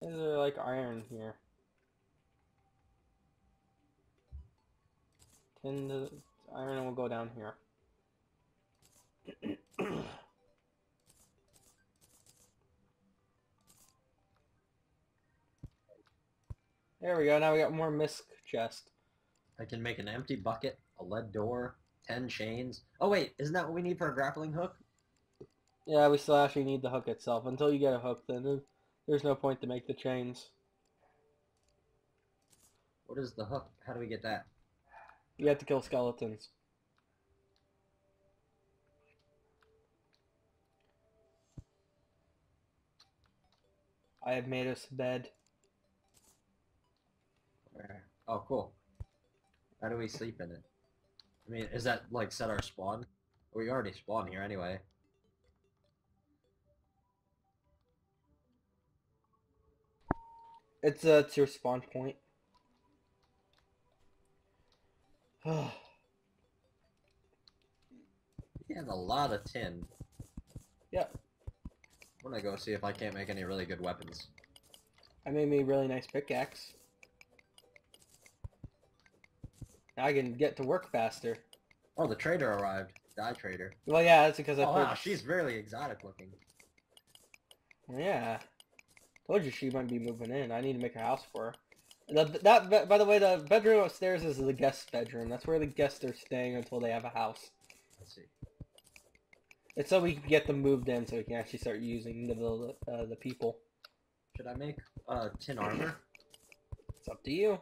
Is there like iron here? Tin the iron will go down here. there we go, now we got more misc chest. I can make an empty bucket, a lead door, ten chains. Oh wait, isn't that what we need for a grappling hook? Yeah, we still actually need the hook itself. Until you get a hook, then there's no point to make the chains. What is the hook? How do we get that? You have to kill skeletons. I have made us a bed. Oh, cool. How do we sleep in it? I mean, is that like set our spawn? We already spawn here anyway. It's uh, it's your spawn point. We have a lot of tin. Yeah. I'm gonna go see if I can't make any really good weapons. I made me a really nice pickaxe. Now I can get to work faster. Oh, the trader arrived. Dye trader. Well, yeah, that's because I Oh put. wow, she's really exotic looking. Yeah. Told you she might be moving in. I need to make a house for her. The, that, by the way, the bedroom upstairs is the guest bedroom. That's where the guests are staying until they have a house. Let's see. It's so we can get them moved in, so we can actually start using the the, uh, the people. Should I make uh tin armor? It's up to you.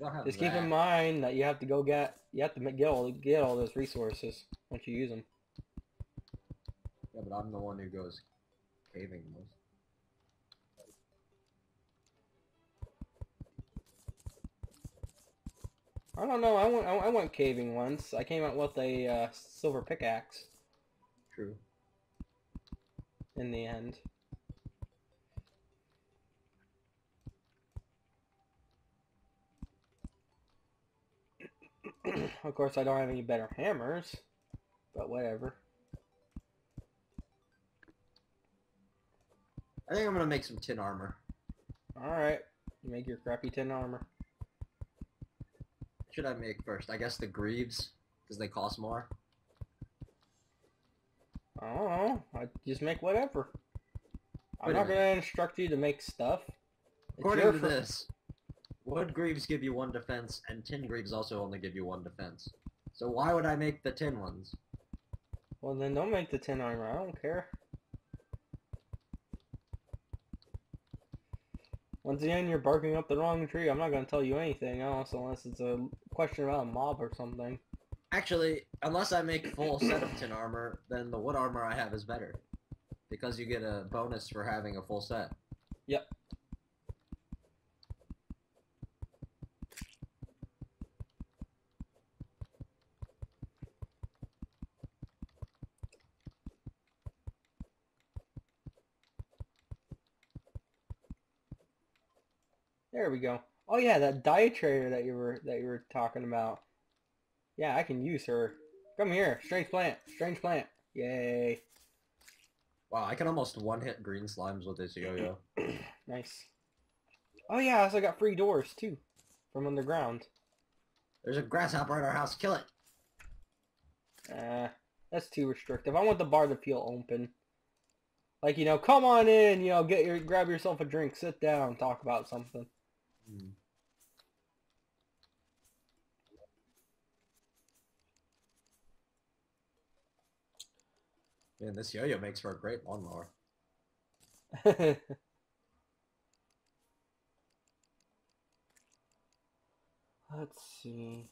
Don't have Just that. keep in mind that you have to go get you have to get all get all those resources once you use them. Yeah, but I'm the one who goes caving most. I don't know. I went I I went caving once. I came out with a uh, silver pickaxe True. in the end. of course, I don't have any better hammers, but whatever. I think I'm gonna make some tin armor. All right, make your crappy tin armor. What should I make first? I guess the greaves, because they cost more. I don't know. I just make whatever. I'm Wait not gonna instruct you to make stuff. It's According to this, wood greaves give you one defense, and tin greaves also only give you one defense. So why would I make the tin ones? Well, then don't make the tin armor. I don't care. Once again, you're barking up the wrong tree. I'm not gonna tell you anything else unless it's a question about a mob or something. Actually, unless I make full set of tin armor, then the wood armor I have is better. Because you get a bonus for having a full set. Yep. There we go. Oh yeah, that dye trader that you were that you were talking about. Yeah, I can use her. Come here, strange plant, strange plant. Yay. Wow, I can almost one-hit green slimes with this yo-yo. Nice. Oh yeah, I also got free doors too, from underground. There's a grasshopper in our house, kill it! Uh, that's too restrictive. I want the bar to feel open. Like you know, come on in. You know, get your grab yourself a drink, sit down, talk about something. Hmm. Man, this yo-yo makes for a great lawnmower. Let's see.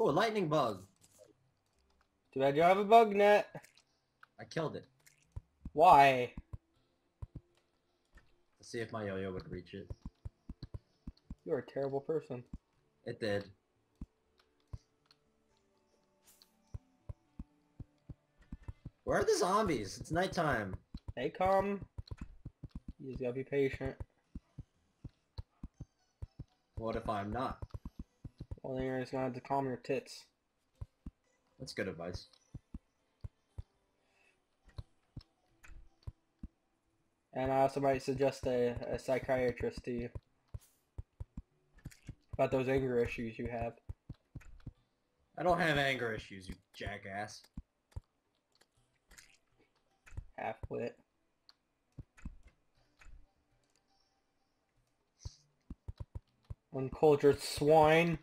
Oh, a lightning bug! Too bad you have a bug net. I killed it. Why? Let's see if my yo-yo would reach it. You're a terrible person. It did. Where are the zombies? It's nighttime. They come. You just gotta be patient. What if I'm not? Well, then you're just gonna have to calm your tits. That's good advice. And I also might suggest a, a psychiatrist to you. About those anger issues you have. I don't have anger issues, you jackass. Half-wit. Uncultured swine.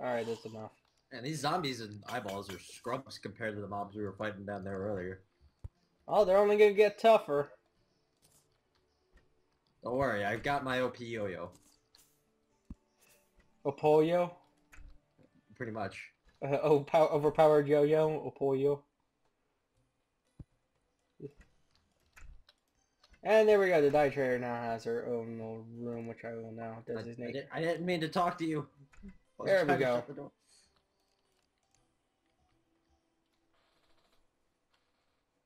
Alright, that's enough. And these zombies and eyeballs are scrubs compared to the mobs we were fighting down there earlier. Oh, they're only gonna get tougher. Don't worry, I've got my OP yo-yo. Opolyo? Pretty much. Uh, oh, pow- overpowered yo-yo? Opolyo? And there we go, the dye trader now has her own little room, which I will now I, I, designate. didn't, I didn't mean to talk to you. Was There we go. the.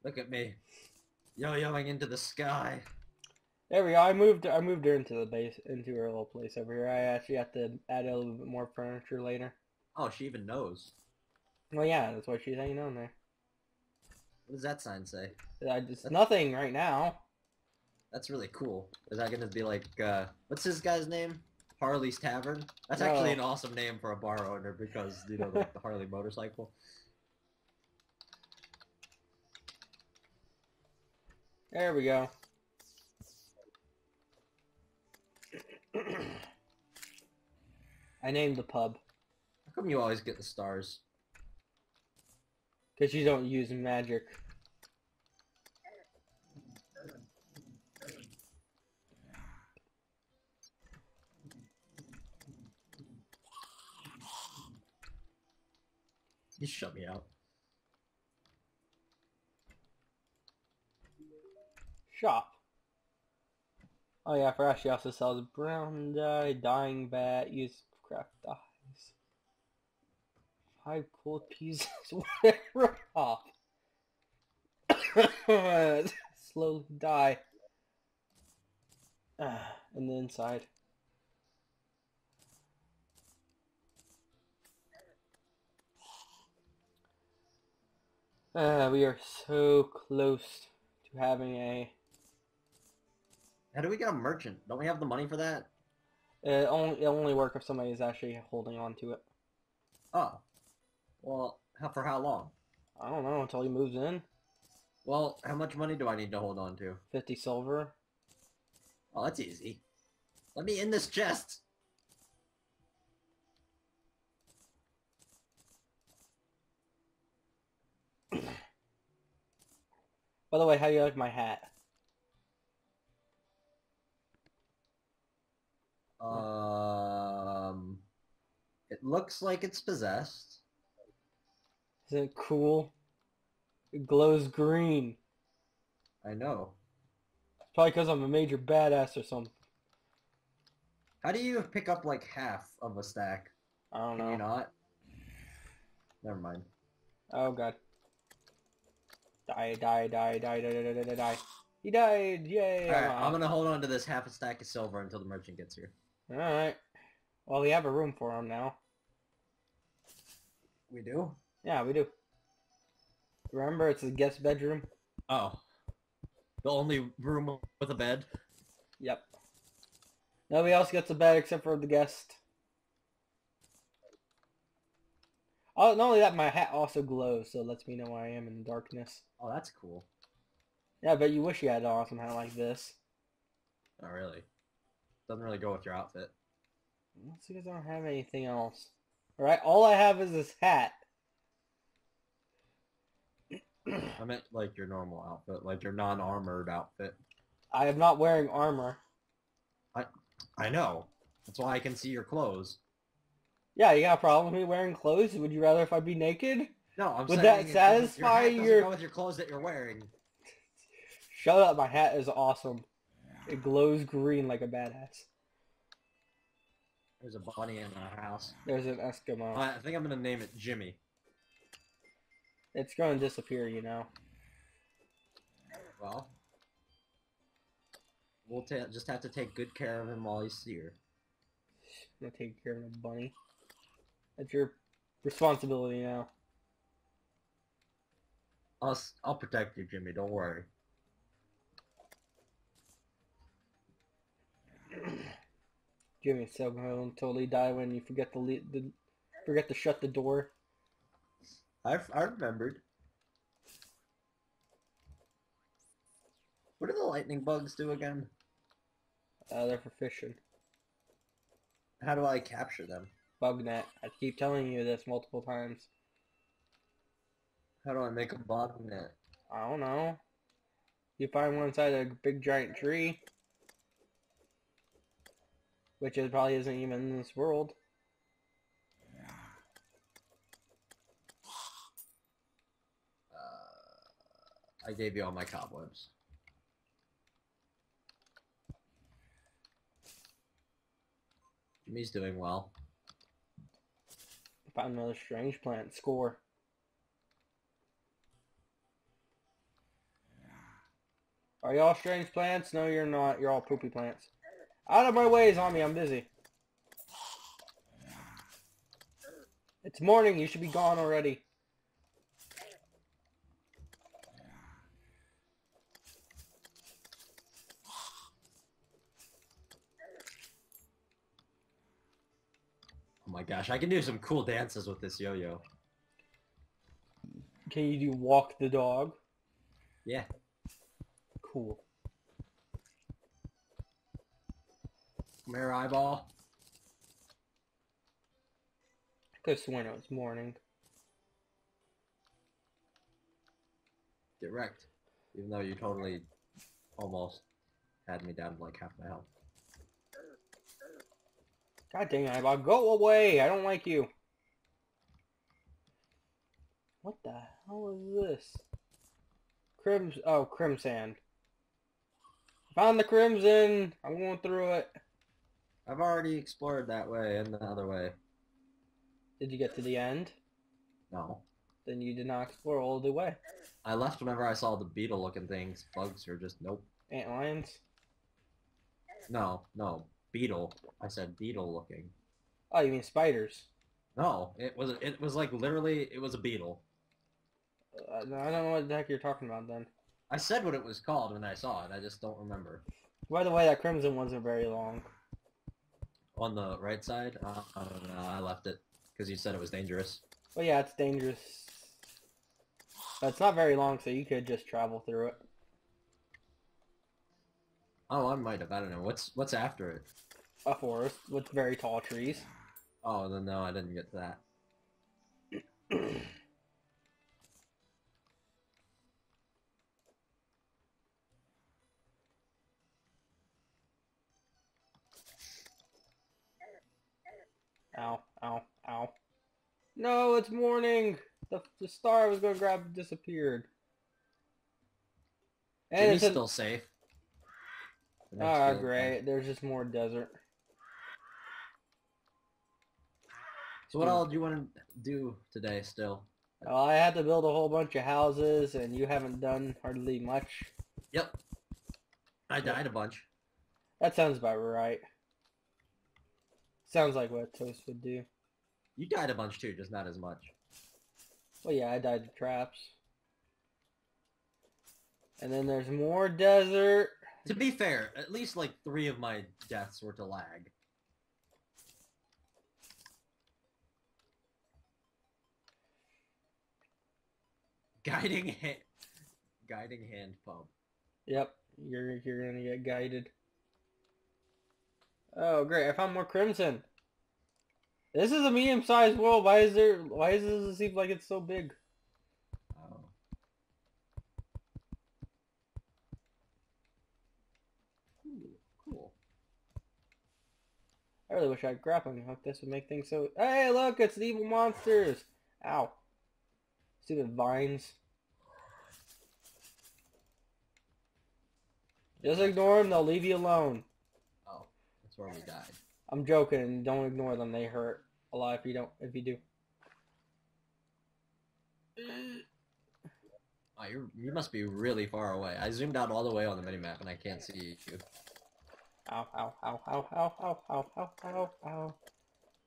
Look at me. Yo-yoing into the sky. There we go. I moved. I moved her into the base, into her little place over here. I actually have to add a little bit more furniture later. Oh, she even knows. Well, yeah, that's why she's hanging on there. What does that sign say? I, it's nothing right now. That's really cool. Is that gonna be like, uh, what's this guy's name? Harley's Tavern? That's actually oh. an awesome name for a bar owner because, you know, the, the Harley motorcycle. There we go. I named the pub How come you always get the stars? because you don't use magic. You shut me out. Shop. Oh yeah, I forgot she also sells brown dye, dying bat, used craft dyes. Five gold pieces, whatever off. Slowly die. Ah, and the inside. Ah, we are so close to having a How do we get a merchant? Don't we have the money for that? It only it only work if somebody is actually holding on to it. Oh. Well, how, for how long? I don't know until he moves in. Well, how much money do I need to hold on to? Fifty silver. Oh, that's easy. Let me in this chest. By the way, how do you like my hat? Um, it looks like it's possessed. Isn't it cool? It glows green. I know. It's probably because I'm a major badass or something. How do you pick up like half of a stack? I don't Can you know. not? Never mind. Oh god. Die, die, die, die, die, die, die, die, die. He died! Yay! Alright, I'm gonna hold on to this half a stack of silver until the merchant gets here. Alright. Well, we have a room for him now. We do? Yeah, we do. Remember, it's the guest bedroom? Oh. The only room with a bed? Yep. Nobody else gets a bed except for the guest. Oh, not only that, my hat also glows, so it lets me know where I am in the darkness. Oh, that's cool. Yeah, but you wish you had an awesome hat like this. Oh, really? Doesn't really go with your outfit. See if I don't have anything else. Alright, all I have is this hat. I meant like your normal outfit, like your non-armored outfit. I am not wearing armor. I I know. That's why I can see your clothes. Yeah, you got a problem with me wearing clothes? Would you rather if I be naked? No, I'm Would saying that it doesn't- satisfy your? Hat doesn't your- go with your clothes that you're wearing. Shut up, my hat is awesome. It glows green like a badass. There's a bunny in our house. There's an Eskimo. I think I'm gonna name it Jimmy. It's going to disappear, you know. Well, we'll ta- just have to take good care of him while he's here. I'm gonna take care of the bunny. That's your responsibility now. I'll s- I'll protect you, Jimmy. Don't worry. Jimmy, so gonna totally die when you forget to leave the forget to shut the door. I I remembered. What do the lightning bugs do again? Uh, they're for fishing. How do I capture them? Bug net. I keep telling you this multiple times. How do I make a bug net? I don't know. You find one inside a big giant tree. Which is probably isn't even in this world. Uh, I gave you all my cobwebs. Jimmy's doing well. Found another strange plant. Score. Are y'all strange plants? No, you're not. You're all poopy plants. Out of my way, zombie. I'm busy. It's morning. You should be gone already. My gosh, I can do some cool dances with this yo-yo. Can you do walk the dog? Yeah. Cool. Come here, eyeball. Could have sworn it was morning. Direct. Even though you totally almost had me down to like half my health. God dang it, Eyeball. Go away! I don't like you. What the hell is this? Crims... Oh, Crimson. Found the Crimson! I'm going through it. I've already explored that way and the other way. Did you get to the end? No. Then you did not explore all the way. I left whenever I saw the beetle looking things. Bugs are just nope. Ant lions? No, no. Beetle. I said beetle looking. Oh, you mean spiders? No, it was it was like literally it was a beetle. Uh, no, I don't know what the heck you're talking about then. I said what it was called when I saw it. I just don't remember. By the way, that Crimson wasn't very long. On the right side, uh, I don't know. I left it because you said it was dangerous. But yeah, it's dangerous. But it's not very long, so you could just travel through it. Oh, I might have. I don't know. What's what's after it? A forest with very tall trees. Oh, then no, I didn't get to that. Ow, ow, ow. No, it's morning! The, the star I was going to grab disappeared. And Jimmy's it's still safe. Ah, great. There's just more desert. So what all do you want to do today? Still? Well, I had to build a whole bunch of houses, and you haven't done hardly much. Yep. I died a bunch. That sounds about right. Sounds like what Toast would do. You died a bunch too, just not as much. Well, yeah, I died to traps. And then there's more desert. To be fair, at least like three of my deaths were to lag. Guiding hand, guiding hand pump. Yep, you're you're gonna get guided. Oh, great! I found more crimson. This is a medium-sized world. Why is there? Why does this seem like it's so big? Oh. Ooh, cool. I really wish I had grappling hook. This would make things so. Hey, look! It's the evil monsters. Ow! Stupid vines. Just ignore them. They'll leave you alone. Oh, that's where we died. I'm joking. Don't ignore them. They hurt a lot if you don't. If you do. Oh, you you must be really far away. I zoomed out all the way on the minimap and I can't see you. Ow, ow, ow, ow, ow, ow, ow, ow, ow, ow.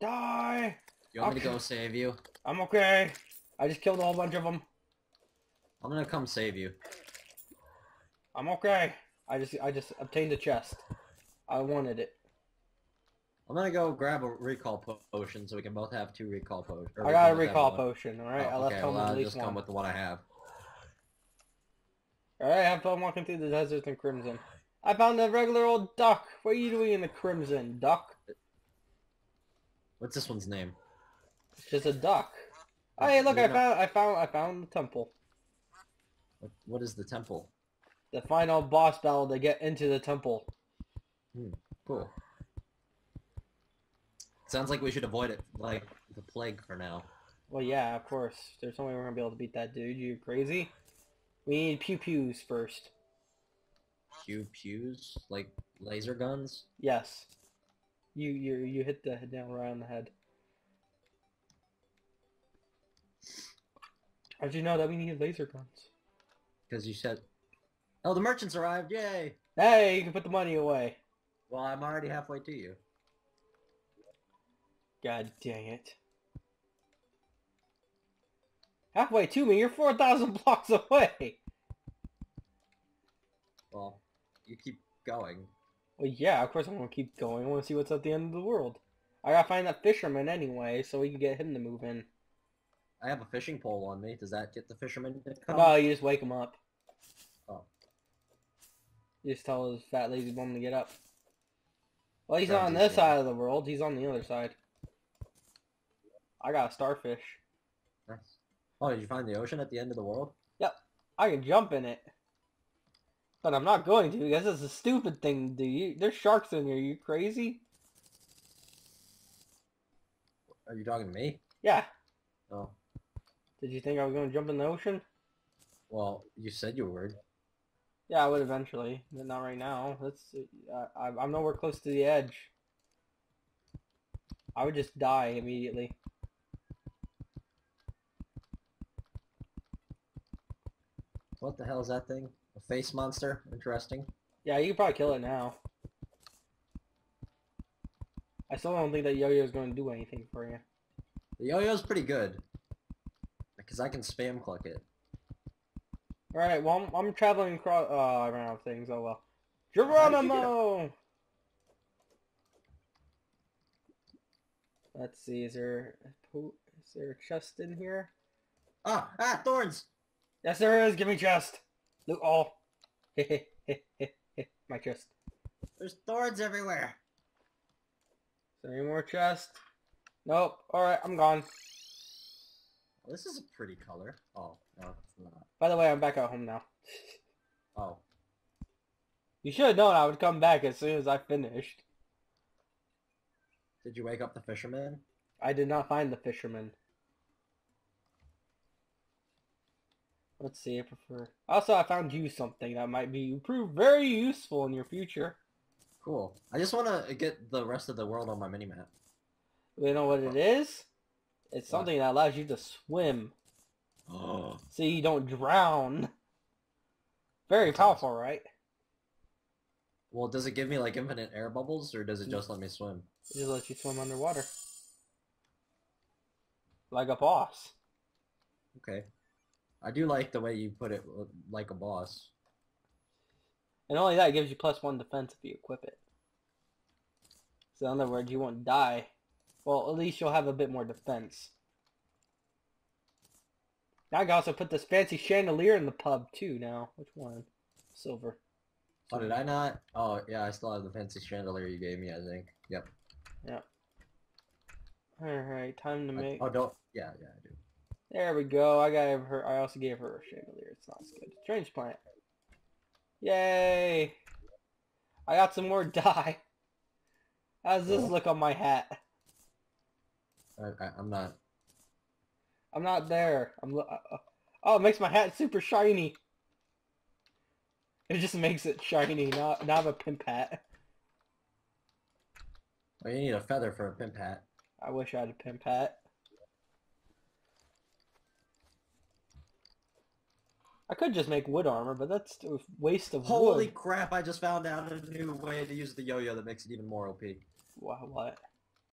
Die! You want me to go save you? I'm okay. I just killed a whole bunch of them. I'm gonna come save you. I'm okay. I just I just obtained a chest. I wanted it. I'm gonna go grab a recall po- potion so we can both have two recall potions. I got a recall potion, alright? I Oh, left okay, home well, with at I'll least just one. come with the one I have. Alright, have fun walking through the desert in Crimson. I found a regular old duck. What are you doing in the Crimson, duck? What's this one's name? It's just a duck. Oh, hey, look, I not- found, I found, I found the temple. What, what is the temple? The final boss battle to get into the temple. Hmm, cool. Sounds like we should avoid it like the plague for now. Well, yeah, of course. There's no way we're gonna be able to beat that dude. You crazy? We need pew pews first. Pew pews? Like laser guns? Yes. You you you hit the nail right on the head. How'd you know that we need laser guns? Because you said... Oh, the merchants arrived! Yay! Hey, you can put the money away. Well, I'm already halfway to you. God dang it. Halfway to me, you're 4,000 blocks away! Well, you keep going. Well, yeah, of course I'm gonna keep going. I wanna see what's at the end of the world. I gotta find that fisherman anyway, so we can get him to move in. I have a fishing pole on me. Does that get the fisherman to come? No, you just wake him up. Oh. You just tell his fat lazy bum to get up. Well, he's not on this side of the world. He's on the other side. I got a starfish. Nice. Oh, did you find the ocean at the end of the world? Yep. I can jump in it. But I'm not going to because it's a stupid thing to do. You, there's sharks in here. You crazy? Are you talking to me? Yeah. Oh. Did you think I was going to jump in the ocean? Well, you said you were. Yeah, I would eventually, but not right now. That's uh, I, I'm nowhere close to the edge. I would just die immediately. What the hell is that thing? A face monster? Interesting. Yeah, you could probably kill it now. I still don't think that yo-yo is going to do anything for you. The yo-yo's pretty good. Because I can spam click it. Alright, well, I'm, I'm traveling across... Oh, I ran out of things. Oh, well. Geronimo! Let's see, is there... Is there a chest in here? Ah! Ah! Thorns! Yes, there is! Give me chest! Look, oh! My chest. There's thorns everywhere! Is there any more chest? Nope. Alright, I'm gone. This is a pretty color. Oh, no, it's not. By the way, I'm back at home now. Oh. You should have known I would come back as soon as I finished. Did you wake up the fisherman? I did not find the fisherman. Let's see, I prefer... Also, I found you something that might be prove very useful in your future. Cool. I just want to get the rest of the world on my minimap. You know what it is? It's something that allows you to swim, Oh. so you don't drown. Very powerful, right? Well, does it give me like infinite air bubbles, or does it just let me swim? It just lets you swim underwater. Like a boss. Okay. I do like the way you put it, uh, like a boss. And only that gives you plus one defense if you equip it. So in other words, you won't die. Well, at least you'll have a bit more defense. Now I can also put this fancy chandelier in the pub too now. Which one? Silver. Oh, did I not? Oh, yeah, I still have the fancy chandelier you gave me, I think. Yep. Yep. Alright, time to I- make... oh, don't. Yeah, yeah, I do. There we go. I gave her. I also gave her a chandelier. It's not as good. Strange plant. Yay! I got some more dye. How's this look on my hat? I, I, I'm not. I'm not there. I'm. uh, uh, Oh, it makes my hat super shiny. It just makes it shiny. Not have a pimp hat. Well, you need a feather for a pimp hat. I wish I had a pimp hat. I could just make wood armor, but that's a waste of Holy wood. crap! I just found out a new way to use the yo-yo that makes it even more OP. Wow, what?